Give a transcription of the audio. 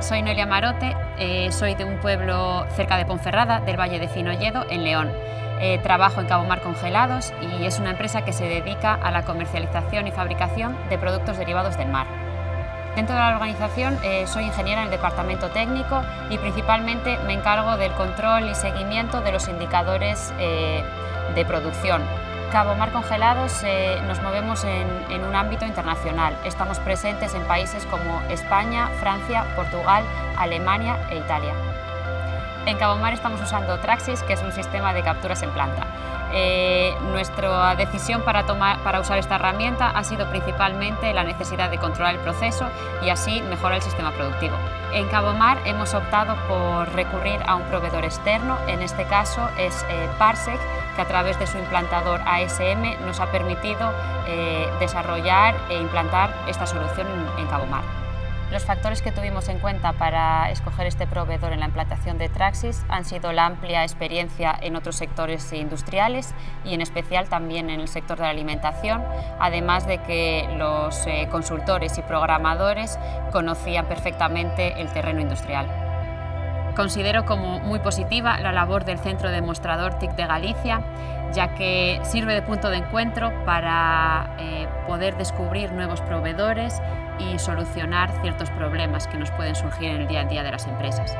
soy Noelia Marote, eh, soy de un pueblo cerca de Ponferrada, del Valle de Finolledo, en León. Eh, trabajo en Cabo Mar Congelados y es una empresa que se dedica a la comercialización y fabricación de productos derivados del mar. Dentro de la organización eh, soy ingeniera en el departamento técnico y principalmente me encargo del control y seguimiento de los indicadores de producción, Cabo Mar Congelados nos movemos en, un ámbito internacional. Estamos presentes en países como España, Francia, Portugal, Alemania e Italia. En Cabo Mar estamos usando Traxis, que es un sistema de capturas en planta. Eh, nuestra decisión para, usar esta herramienta ha sido principalmente la necesidad de controlar el proceso y así mejorar el sistema productivo. En Cabo Mar hemos optado por recurrir a un proveedor externo, en este caso es eh, Parsec, que a través de su implantador ASM nos ha permitido eh, desarrollar e implantar esta solución en Cabo Mar. Los factores que tuvimos en cuenta para escoger este proveedor en la implantación de Traxis han sido la amplia experiencia en otros sectores industriales y en especial también en el sector de la alimentación, además de que los eh, consultores y programadores conocían perfectamente el terreno industrial. Considero como muy positiva la labor del Centro Demostrador TIC de Galicia, ya que sirve de punto de encuentro para eh, poder descubrir nuevos proveedores y solucionar ciertos problemas que nos pueden surgir en el día a día de las empresas.